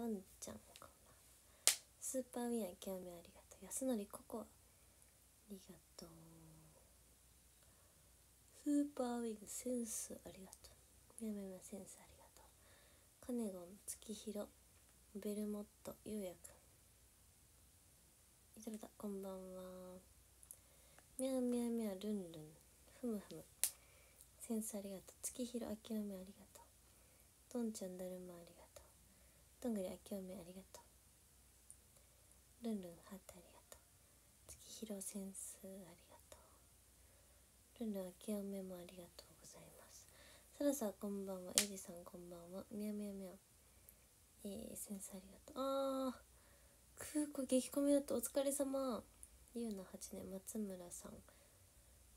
どんちゃんこんばんはスーパーウィアン興味ありがとう安典ココアありがとう。スーパーウィングセンスありがとう。みやみやセンスありがとう。カネゴン月広ベルモットゆうやくんいただいたこんばんは。みやみやみやルンルンふむふむセンスありがとう。月広諦めありがとう。どんちゃんだるまありがとう。どんぐり諦めありがとう。ルンルンハートありがとう。月広センスありがとう。ルンルン諦めもありがとうございます。サラサこんばんは。エイジさんこんばんは。みやみやみやえー、センスありがとう。あー空港激コミだった。お疲れ様。ゆうな8年松村さん。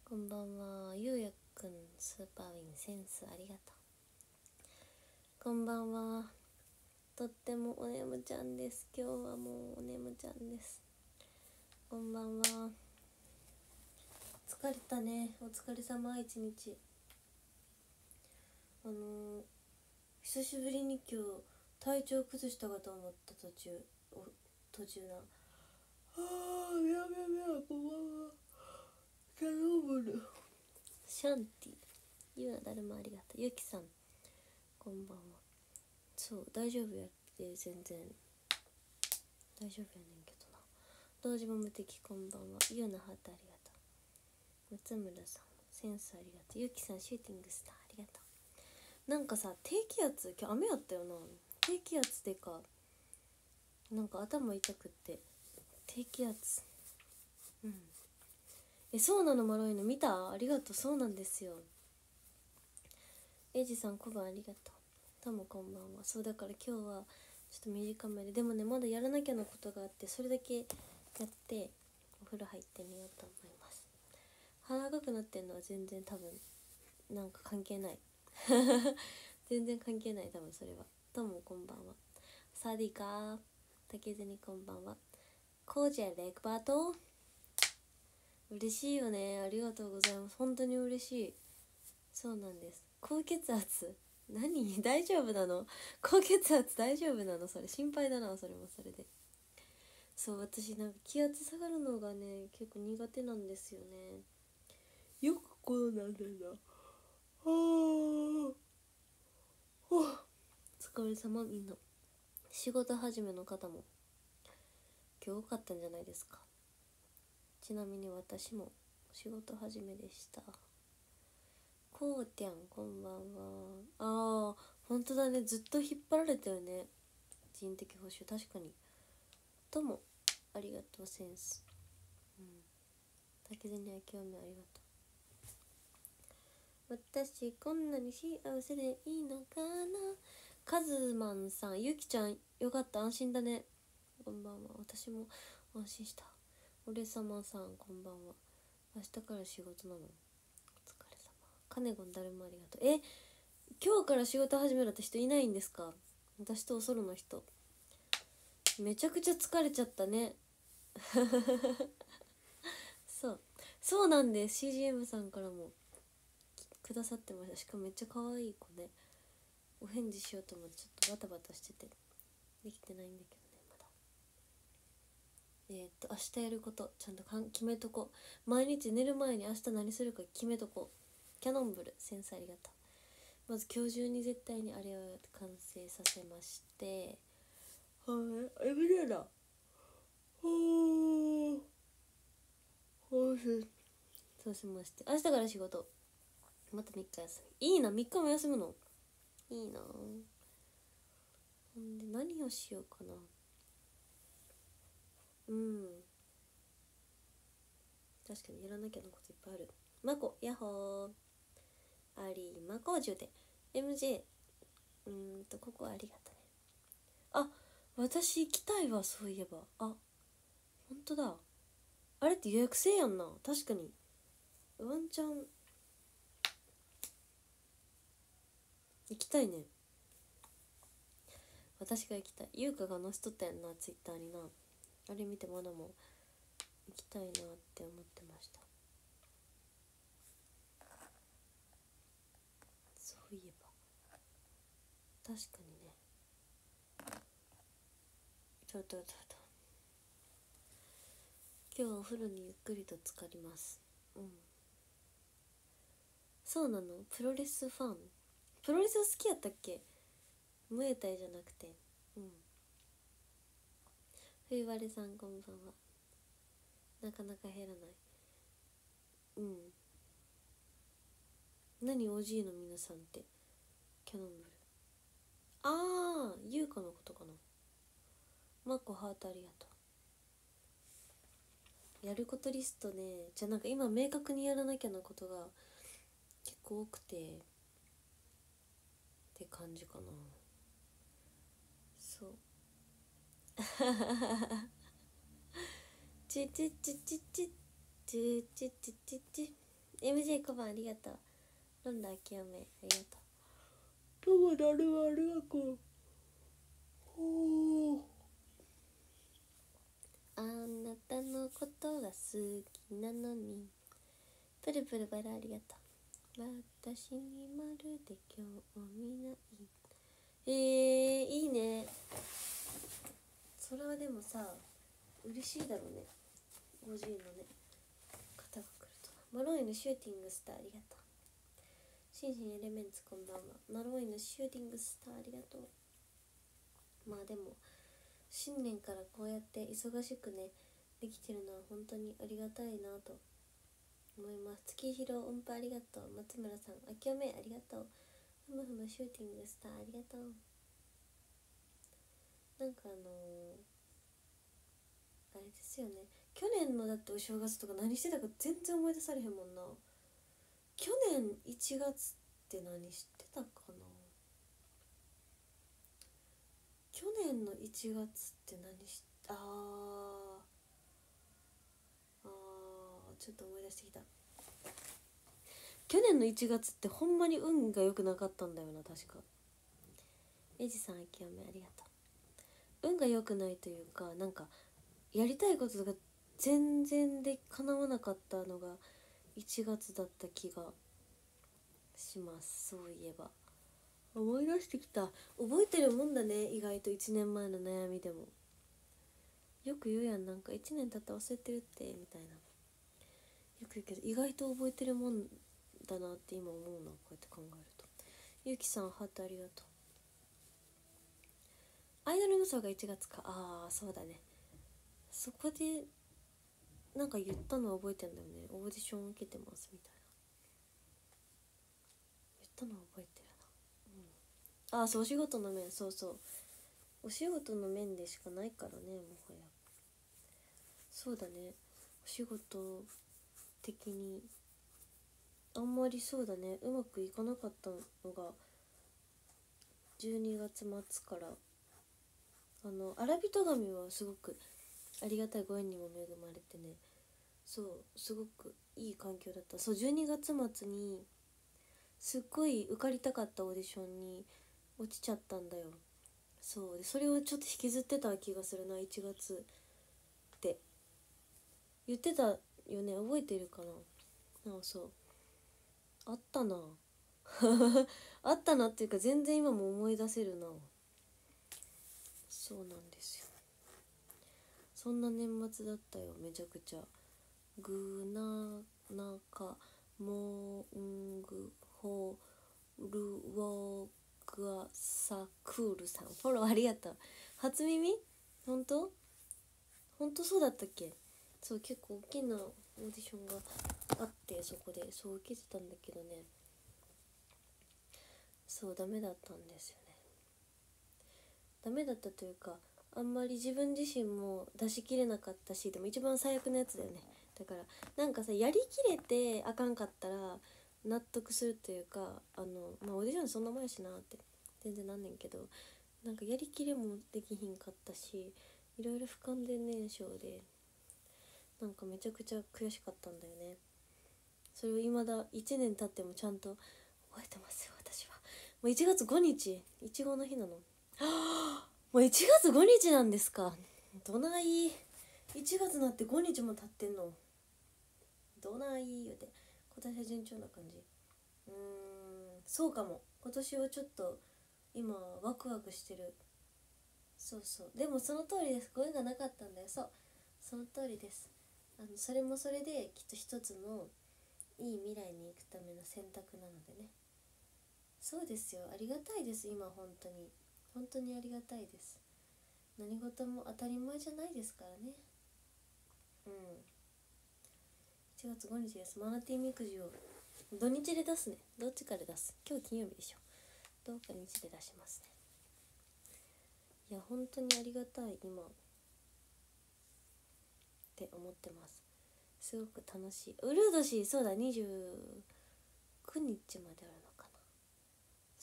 こんばんは。ゆうやくんスーパーウィンセンスありがとう。こんばんは。とってもおねむちゃんです。今日はもうおねむちゃんです。こんばんは。疲れたね。お疲れ様一日。あのー、久しぶりに今日体調崩したかと思った途中。お途中な。あーやめやめこんばんは。キャノーブル。シャンティ。ゆうなだるまありがとう。ゆきさん。こんばんはそう大丈夫やって全然。大丈夫やねんけどな。同時も無敵こんばんは。ゆうなハートありがとう。松村さんセンスありがとう。ゆきさんシューティングスターありがとう。なんかさ低気圧今日雨やったよな。低気圧でかなんか頭痛くって低気圧。うん。えそうなのマロイの。見た？ありがとう。そうなんですよ。エイジさん小判ありがとう。どうもこんばんは。そうだから今日はちょっと短めで。でもねまだやらなきゃのことがあってそれだけやってお風呂入ってみようと思います。鼻赤くなってんのは全然多分なんか関係ない。全然関係ない。多分それは。どうもこんばんは。サディカー竹銭こんばんは。コージェレクバート？嬉しいよね。ありがとうございます。本当に嬉しい。そうなんです。高血圧。何？大丈夫なの？高血圧大丈夫なの？それ心配だなそれもそれで。そう私なんか気圧下がるのがね結構苦手なんですよね。よくこうなんだな。あお疲れ様みんな。仕事始めの方も今日多かったんじゃないですか。ちなみに私も仕事始めでした。こうてゃんこんばんは。あー本当だね。ずっと引っ張られたよね。人的報酬。確かに。ともありがとうセンス。うん。竹銭明けおめありがとう。私こんなに幸せでいいのかな。カズマンさんゆきちゃんよかった。安心だね。こんばんは。私も安心した。俺様さんこんばんは。明日から仕事なのカネゴン誰もありがとう。え今日から仕事始めるって人いないんですか？私とおそろの人。めちゃくちゃ疲れちゃったね。そう。そうなんです。CGM さんからも。くださってました。しかもめっちゃ可愛い子ねお返事しようと思ってちょっとバタバタしてて。できてないんだけどねまだ。えー、っと明日やること。ちゃんとかん決めとこ。毎日寝る前に明日何するか決めとこ。うキャノンブルセンスありがとうまず今日中に絶対にあれを完成させまして。はいやめるやなほうそうしまして明日から仕事。また3日休み。いいな3日も休むの？いいな。ほんで何をしようかな。うん。確かにやらなきゃのこといっぱいある。まこヤッホーありまこじゅうで MJ うんとここありがとねあ私行きたいわそういえば。あ本当だ。あれって予約制やんな。確かに。ワンチャン。行きたいね。私が行きたい。優香が載せとったやんなツイッターにな。あれ見てマナも行きたいなって思ってましたそういえば確かにね。ちょっとちょっと。今日はお風呂にゆっくりと浸かります。うん。そうなの？プロレスファン？プロレス好きやったっけ？ムエタイじゃなくて。うん。冬晴れさんこんばんは。なかなか減らない。うん。何？OG の皆さんって。キャノンブルああ優香のことかな。マコハートありがとう。やることリストねじゃあなんか今明確にやらなきゃなことが結構多くてって感じかな。そう。チチチチチチチチチチ MJ 小判ありがとうロンダー清めありがとうどうもだるまありがとうほあなたのことが好きなのに。プルプルバラありがとう。私にまるで興味ない。えー、いいね。それはでもさ嬉しいだろうね。50のね方が来ると。マロイのシューティングスターありがとう。シンシンエレメンツこんばんは。マロイのシューティングスターありがとう。まあでも新年からこうやって忙しくねできてるのは本当にありがたいなと。思います。月広音符ありがとう。松村さんあきおめありがとう。ふむふむシューティングスターありがとう。なんかあのー、あれですよね。去年のだってお正月とか何してたか全然思い出されへんもんな。去年1月って何してたかな？去年の1月って何しあーあちょっと思い出してきた。去年の1月ってほんまに運が良くなかったんだよな確か。エジさんあきおめありがとう。運が良くないというかなんかやりたいことが全然で叶わなかったのが1月だった気がしますそういえば。思い出してきた。覚えてるもんだね意外と。1年前の悩みでも。よく言うやんなんか1年経った忘れてるってみたいな。よく言うけど意外と覚えてるもんだなって今思うなこうやって考えると。ゆきさんハートありがとう。アイドル無双が1月か。ああそうだね。そこでなんか言ったのは覚えてんだよね。オーディション受けてますみたいな。言ったのは覚えてるな。うん。ああそうお仕事の面。そうそう。お仕事の面でしかないからねもはや。そうだね。お仕事的に。あんまりそうだね。うまくいかなかったのが12月末から。あの「荒人神」はすごくありがたいご縁にも恵まれてね。そうすごくいい環境だった。そう12月末にすっごい受かりたかったオーディションに落ちちゃったんだよ。そうでそれをちょっと引きずってた気がするな1月って。言ってたよね覚えてるかな。なあそうあったな。あったなっていうか全然今も思い出せるな。そうなんですよ。そんな年末だったよ。めちゃくちゃ。ぐななかもんぐほるわがさクールさん。フォローありがとう。初耳？本当？本当そうだったっけ？そう結構大きなオーディションがあってそこでそう受けてたんだけどね。そうダメだったんですよね。ダメだったというかあんまり自分自身も出し切れなかったしでも一番最悪のやつだよね。だからなんかさやりきれてあかんかったら納得するというかあのまあオーディションそんなもんやしなって全然なんねんけどなんかやりきれもできひんかったしいろいろ不完全燃焼でなんかめちゃくちゃ悔しかったんだよね。それを未だ1年経ってもちゃんと覚えてますよ私は。もう1月5日いちごの日なの。は あもう1月5日なんですか。どない？1月になって5日も経ってんの。どない言うて。今年は順調な感じ。うーん。そうかも。今年はちょっと今ワクワクしてる。そうそう。でもその通りです。ご縁がなかったんだよ。そう。その通りです。あのそれもそれできっと一つのいい未来に行くための選択なのでね。そうですよ。ありがたいです。今本当に。本当にありがたいです。何事も当たり前じゃないですからね。うん。1月5日です。マナティーみくじを土日で出すね。どっちかで出す。今日金曜日でしょ。どうか日で出しますね。いや本当にありがたい今。って思ってます。すごく楽しい。うるう年そうだ29日まであるの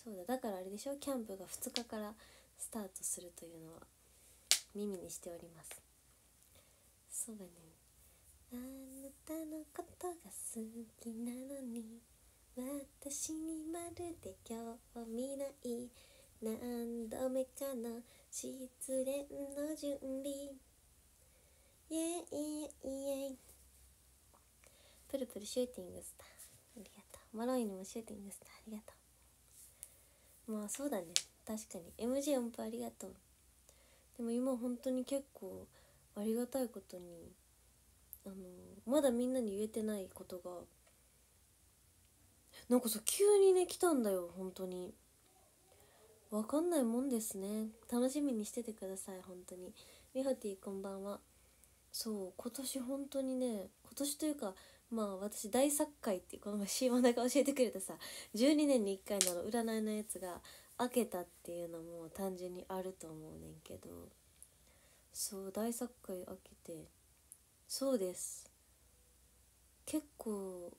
そうだだからあれでしょ？キャンプが2日からスタートするというのは耳にしております。そうだね。あなたのことが好きなのに私にまるで興味ない。何度目かの失恋の準備。イエイイエイイエイ。プルプルシューティングスター。ありがとう。マロイにもシューティングスター。ありがとう。まあそうだね。確かに。MJ 音符ありがとう。でも今本当に結構ありがたいことにあのまだみんなに言えてないことがなんかさ急にね来たんだよ。本当に。わかんないもんですね。楽しみにしててください。本当に。ミホティこんばんは。そう今年本当にね今年というかまあ私大作会っていうこの前シーマナが教えてくれたさ12年に1回の占いのやつが開けたっていうのも単純にあると思うねんけど。そう大作会開けて。そうです。結構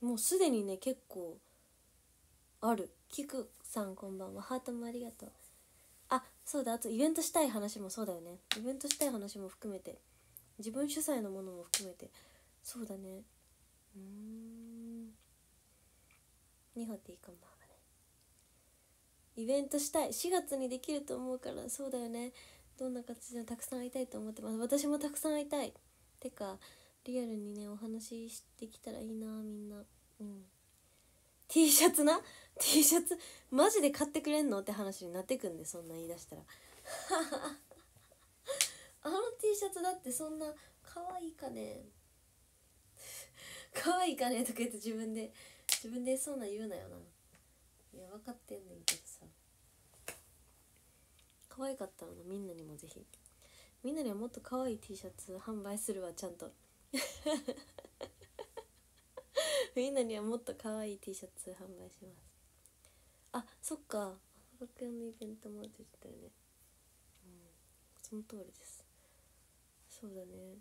もうすでにね結構ある。キクさんこんばんは。ハートもありがとう。そうだあとイベントしたい話もそうだよね。イベントしたい話も含めて。自分主催のものも含めて。そうだね。うん。ニホティこんばんはねイベントしたい。4月にできると思うから。そうだよね。どんな形でもたくさん会いたいと思ってます。私もたくさん会いたい。てかリアルにねお話ししてきたらいいなみんな。うん。T シャツな？T シャツ？マジで買ってくれんの？って話になってくんでそんな言い出したら。あの T シャツだってそんな可愛いかね？可愛いかね？とか言って自分で自分でそうな言うなよな。いや分かってんねんけどさ。可愛かったらなみんなにもぜひ。みんなにはもっと可愛い T シャツ販売するわちゃんと。みんなにはもっと可愛い T シャツ販売します。あそっか。学園のイベントも出てたよね。うん。その通りです。そうだね。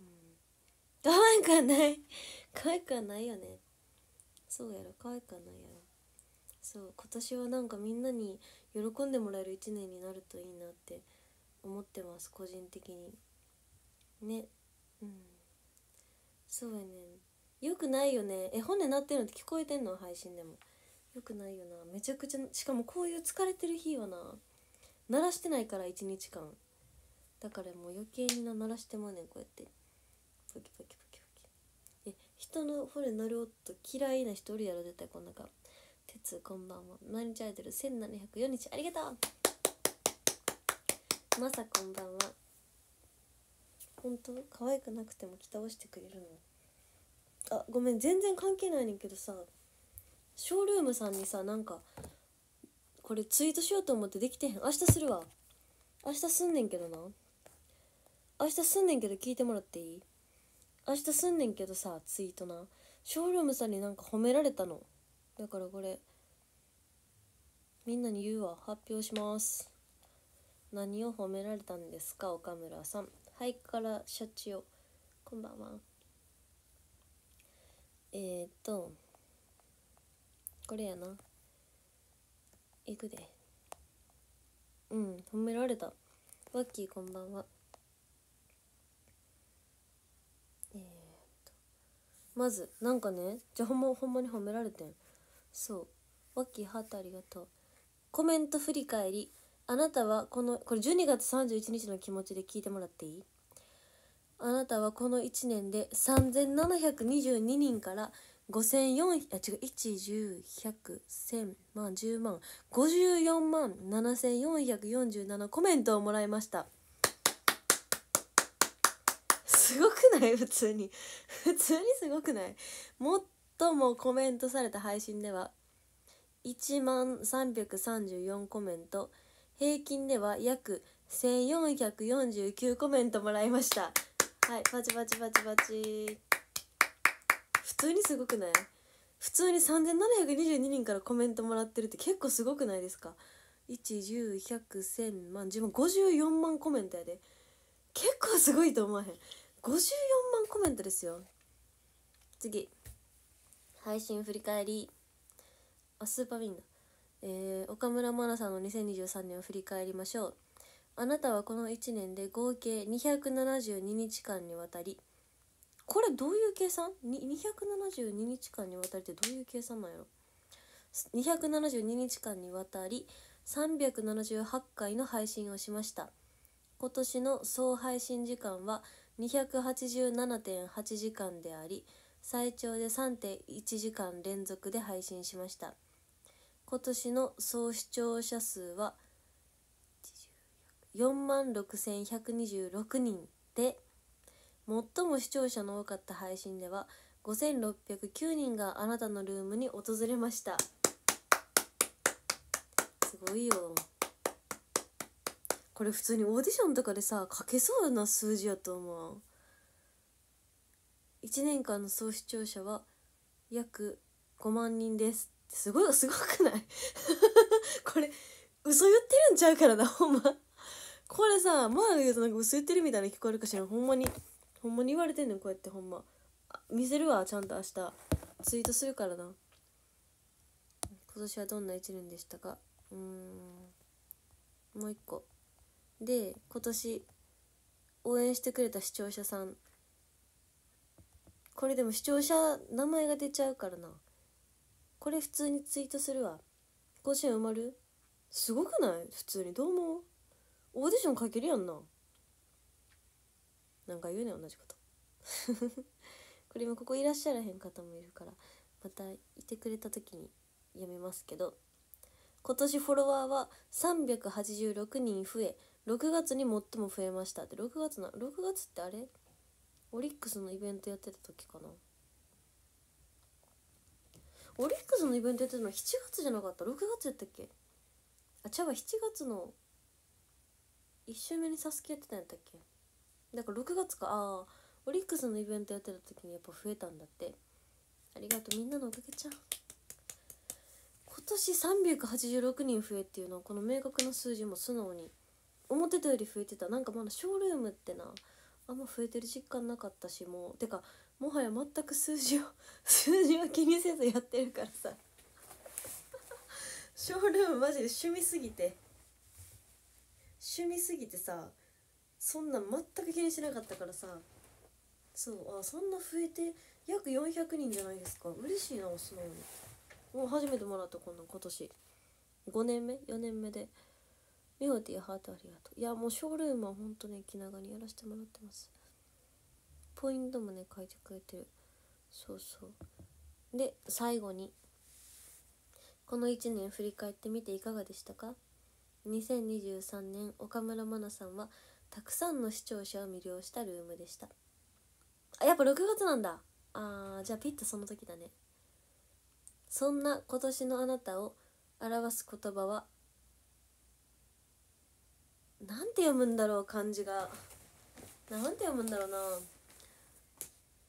うん。可愛くはない。可愛くはないよね。そうやろ。可愛くはないやろ。そう。今年はなんかみんなに喜んでもらえる一年になるといいなって思ってます。個人的に。ね。うん。そうやねよくないよね。え本音鳴ってるのって聞こえてんの？配信でも。よくないよな。めちゃくちゃしかもこういう疲れてる日はな鳴らしてないから1日間。だからもう余計にな鳴らしてもねん。こうやって。ポキポキポキポキ。え人の骨鳴る音嫌いな人おるやろ絶対。こん中鉄こんばんは。毎日アイドル1704日。ありがとう。まさこんばんは。本当？可愛くなくても着倒してくれるの？あごめん全然関係ないねんけどさショールームさんにさなんかこれツイートしようと思ってできてへん。明日するわ。明日すんねんけどな。明日すんねんけど聞いてもらっていい？明日すんねんけどさツイートな。ショールームさんになんか褒められたの。だからこれみんなに言うわ。発表します。何を褒められたんですか岡村さん。はいからシャチオこんばんは。えー、っとこれやな。行くで。うん褒められた。ワッキーこんばんは。えー、っとまずなんかねじゃあほんまほんまに褒められてん。そう。ワッキーハートありがとう。コメント振り返り。あなたはこのこれ12月31日の気持ちで聞いてもらっていい？あなたはこの1年で3722人から5400あ違う110100100万10万54万7447コメントをもらいました。すごくない？普通に。普通にすごくない？最もコメントされた配信では1万334コメント平均では約1449コメントもらいました。はいパチパチパチパチ。普通にすごくない？普通に3722人からコメントもらってるって結構すごくないですか？1101001000万10万54万コメントやで。結構すごいと思わへん。54万コメントですよ。次。配信振り返り。あスーパーウィンだ。えー、岡村真奈さんの2023年を振り返りましょう。あなたはこの1年で合計272日間にわたりこれどういう計算 ?272 日間にわたりってどういう計算なんやろ？272日間にわたり378回の配信をしました。今年の総配信時間は287.8時間であり最長で3.1時間連続で配信しました。今年の総視聴者数は4万6126人で最も視聴者の多かった配信では5609人があなたのルームに訪れました。すごいよ。これ普通にオーディションとかでさ書けそうな数字やと思う。1年間の総視聴者は約5万人です。すごいすごくない？これ嘘言ってるんちゃうからなほんま。これさまあ言うとなんか嘘言ってるみたいに聞こえるかしら。ほんまに。ほんまに言われてんねんこうやって。ほんま。見せるわちゃんと明日。ツイートするからな。今年はどんな1年でしたか？うん。もう一個。で今年応援してくれた視聴者さん。これでも視聴者名前が出ちゃうからな。これ普通にツイートするわ。甲子園埋まる？すごくない？普通に。どう思う？オーディションかけるやんな。なんか言うね同じこと。これ今ここいらっしゃらへん方もいるからまたいてくれた時に読みますけど今年フォロワーは386人増え6月に最も増えました。って6月な6月ってあれ？オリックスのイベントやってた時かな。オリックスのイベントやってたのは7月じゃなかった？6月やったっけ？あちゃうわ7月の1週目にサスケやってたんやったっけ？だから6月か。ああオリックスのイベントやってた時にやっぱ増えたんだって。ありがとうみんなのおかげちゃん今年386人増えっていうのはこの明確な数字も素直に思ってたより増えてた。なんかまだショールームってなあんま増えてる実感なかったしもうてかもはや全く数字を 数字を気にせずやってるからさ。ショールームマジで趣味すぎて。趣味すぎてさそんな全く気にしなかったからさそうあそんな増えて約400人じゃないですか。嬉しいな素直にもう初めてもらったこんな今年。5年目？4年目で。ミホティハートありがとう。いやもうショールームはほんとね気長にやらせてもらってます。ポイントもね書いてくれてる。そうそう。で最後にこの1年振り返ってみていかがでしたか？2023年岡村真奈さんはたくさんの視聴者を魅了したルームでした。あやっぱ6月なんだ。あーじゃあピッとその時だね。そんな今年のあなたを表す言葉はなんて読むんだろう漢字が。なんて読むんだろうな。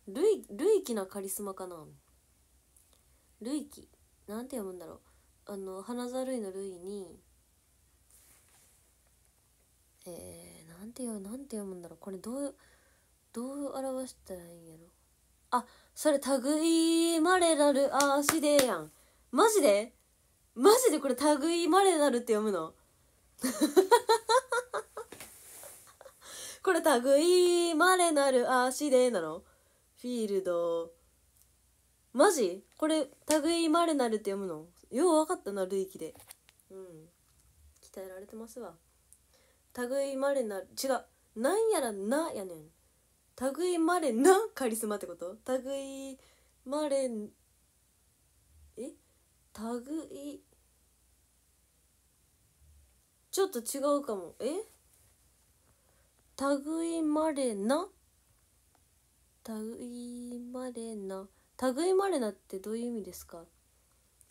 類類気なカリスマかな。類気。なんて読むんだろう。あの花ざるいの類にえー、なんて読なんて読むんだろう。これどうどう表したらいいんやろ。あそれ類まれなるあしでやん。マジで？マジでこれ類まれなるって読むの？これ類まれなる足でなの？フィールド。マジ？これ類まれなるって読むの？よう分かったな類気で。うん。鍛えられてますわ。類まれな違う。なんやらなやねん。類まれなカリスマってこと？類まれえ？類ちょっと違うかも。え？類まれな？類まれな？類まれなってどういう意味ですか？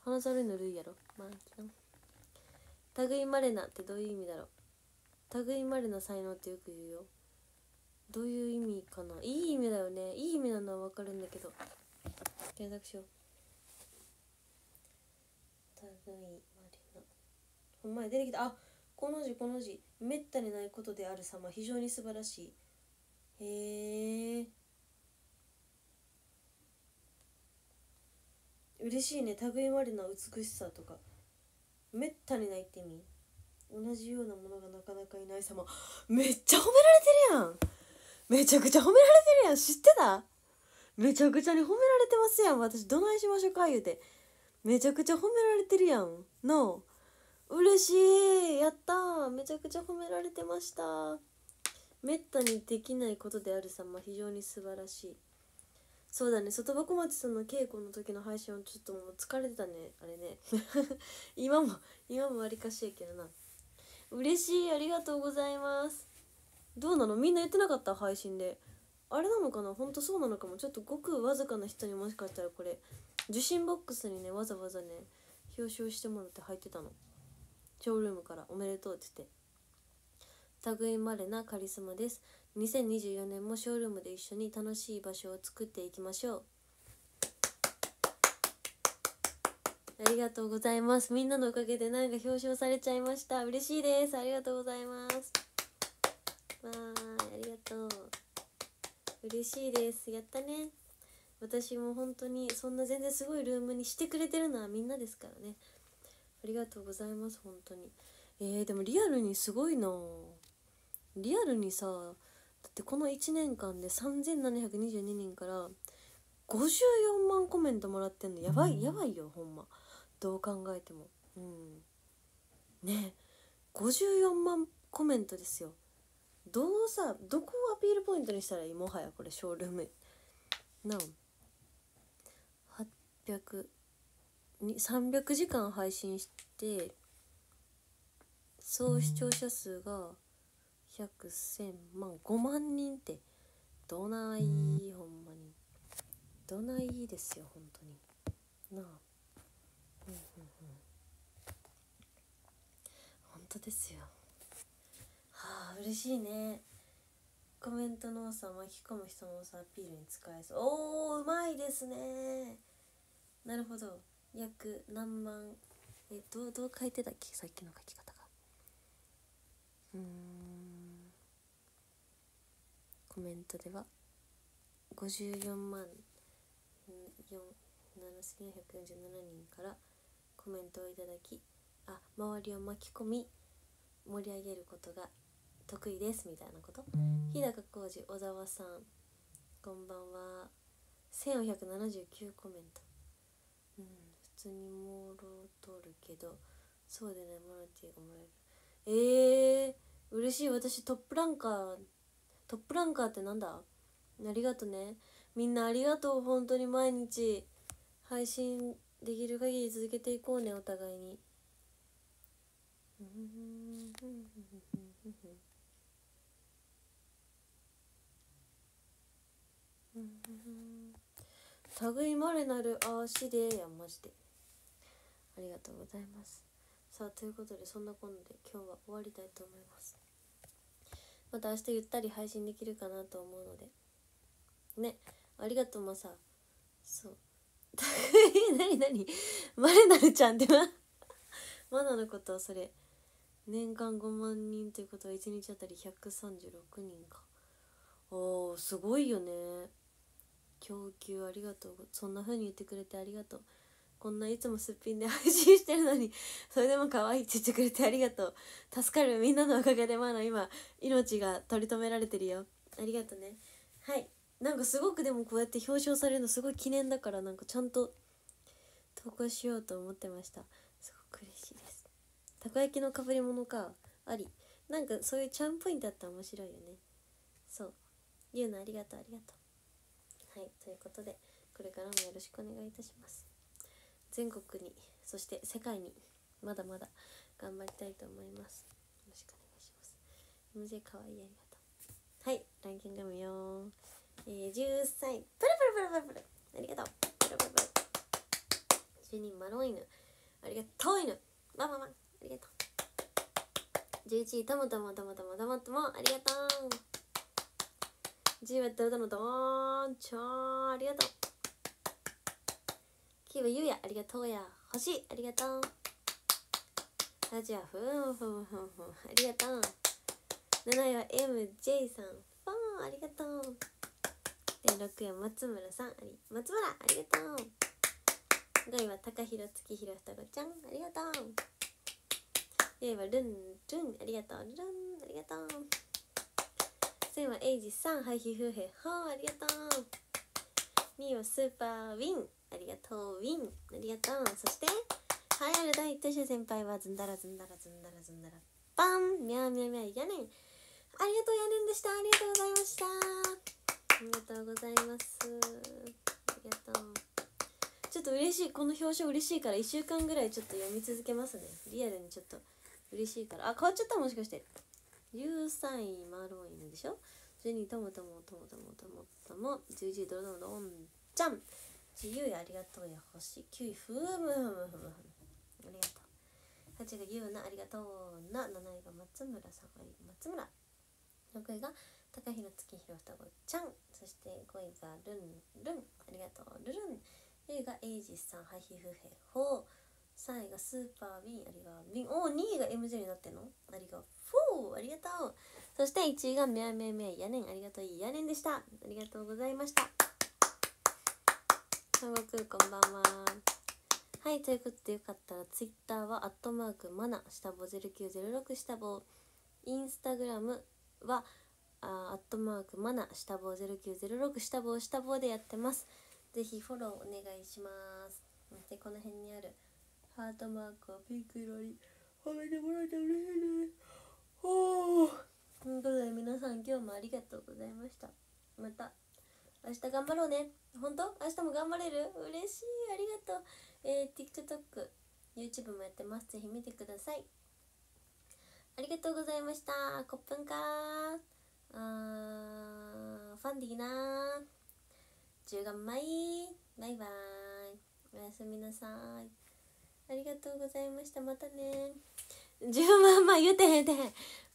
花猿の類やろ。まあ類まれなってどういう意味だろう？類まれな才能ってよく言うよどういう意味かないい意味だよねいい意味なのは分かるんだけど検索しよう類まれなほんまや出てきたあこの字この字めったにないことである様非常に素晴らしいへえ嬉しいね類まれな美しさとかめったにないって意味同じようなものがなかなかいない様めっちゃ褒められてるやん。めちゃくちゃ褒められてるやん。知ってた？めちゃくちゃに褒められてますやん。私どないしましょうか言うて。めちゃくちゃ褒められてるやん。の。嬉しい。やっためちゃくちゃ褒められてました。めったにできないことである様非常に素晴らしい。そうだね。外箱町さんの稽古の時の配信はちょっともう疲れてたね。あれね。今も今もわりかしやけどな。嬉しいありがとうございます。どうなの？みんな言ってなかった？配信で。あれなのかな？ほんとそうなのかも。ちょっとごくわずかな人にもしかしたらこれ受信ボックスにねわざわざね表彰してもらって入ってたの。ショールームからおめでとうって言って。類まれなカリスマです。2024年もショールームで一緒に楽しい場所を作っていきましょう。ありがとうございます。みんなのおかげでなんか表彰されちゃいました。嬉しいです。ありがとうございます。わーいありがとう。嬉しいです。やったね。私も本当にそんな全然すごいルームにしてくれてるのはみんなですからね。ありがとうございます本当に。えー、でもリアルにすごいな。リアルにさだってこの1年間で3722人から54万コメントもらってんの。やばいやばいよほんまどう考えても。うん。ね。54万コメントですよ。どうさどこをアピールポイントにしたらいい？もはやこれショールーム。なあ800 300時間配信して総視聴者数が100千万。5万人って。どないほんまに。どないですよ本当に。なあうんうんうん本当ですよ。はあ嬉しいね。コメントの多さ巻き込む人の多さアピールに使えそう。おーうまいですね。なるほど。約何万。えどうどう書いてたっけ？さっきの書き方が。うん。コメントでは。54万。7447人からコメントをいただきあ周りを巻き込み盛り上げることが得意ですみたいなこと？日高浩二小沢さんこんばんは。1479コメント。うん普通にもろとるけどそうでないマナティーがもらえる。えー、嬉しい。私トップランカートップランカーってなんだ？ありがとね。みんなありがとう。本当に毎日配信できる限り続けていこうねお互いに。類まれなるあしでやマジでありがとうございますさあということでそんなこんなで今日は終わりたいと思いますまた明日ゆったり配信できるかなと思うのでねありがとうマサそう何何マレナルちゃんってなマナのことはそれ年間5万人ということは1日あたり136人か。おーすごいよね。供給ありがとう。そんな風に言ってくれてありがとう。こんないつもすっぴんで配信してるのにそれでも可愛いって言ってくれてありがとう。助かるみんなのおかげでまだ今命が取り留められてるよ。ありがとね。はい。なんかすごくでもこうやって表彰されるのすごい記念だからなんかちゃんと投稿しようと思ってました。すごく嬉しい。ですたこ焼きのかぶり物かあり。なんかそういうチャームポイントあったら面白いよね。そう。ゆうのありがとうありがとう。はいということでこれからもよろしくお願いいたします。全国にそして世界にまだまだ頑張りたいと思います。よろしくお願いします。MJ かわいいありがとう。はいランキング見ようえー、10歳プルプルプルプルプル。ありがとう。プルプルプル。12マロン犬。ありがとう犬。マママあ。りがとう。11位ともともともともともともありがとう。10位はどうだのどーんちょーありがとう。9位はゆうやありがとうや。星ありがとう。8位はふんふんふんふんありがとう。7位は MJ さんフォンありがとう。で6位は松村さんあり松村ありがとう。5位は高弘月弘双子ちゃんありがとう。4位はルン。ルン。ありがとう。ルン。ありがとう。1000はエイジさんハイヒフヘホーありがとう。2はスーパーウィン。ありがとう。ウィン。ありがとう。そして栄えある第一週先輩はずんだらずんだらずんだらずんだらバン。みゃーみゃーみゃーやねんありがとう。やねんでしたありがとう。ございましたありがとう。ございますありがとう。ちょっと嬉しいこの表彰嬉しいから1週間ぐらいちょっと読み続けますねリアルにちょっと嬉しいから。あ変わっちゃったもしかして。13位マロン犬でしょ？12位ともともともともともとも11位ドロドロドンちゃん。自由やありがとうや星。9位ふむふむふむありがとう。8位がゆうなありがとうな。7位が松村さん松村。6位が高弘月弘双子ちゃん。そして5位がルンルン。ありがとうルルン。4位がエイジさんハヒフヘホー。3位がスーパーウィンありがウィン。お2位が MJ になってんの？ありがフォーありがとう。そして1位がめゃめゃめゃやねんありがとう。いやねんでした。ありがとうございました。韓国こんばんは。はいということでよかったら Twitter はアットマークマナ下棒0906下棒インスタグラムはあアットマークマナ下棒0906下棒下棒でやってます。ぜひフォローお願いします。でこの辺にあるハートマークをピンク色にはめてもらえたら嬉しいです。おーということで皆さん今日もありがとうございました。また明日頑張ろうね。本当？明日も頑張れる？嬉しい。ありがとう。えー、TikTok YouTube もやってます。ぜひ見てください。ありがとうございました。コップンかー。あーファンディーなー。10月前バイバイ。おやすみなさい。ありがとうございました。またね。10万ま言うてへんて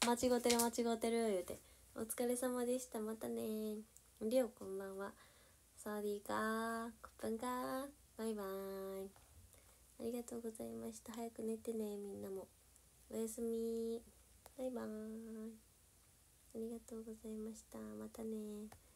間違ってる間違ってる。言うて。お疲れ様でした。またね。りょうこんばんは。サワディーか。ーコップンか。バイバーイ。ありがとうございました。早く寝てねみんなも。おやすみ。バイバーイ。ありがとうございました。またね。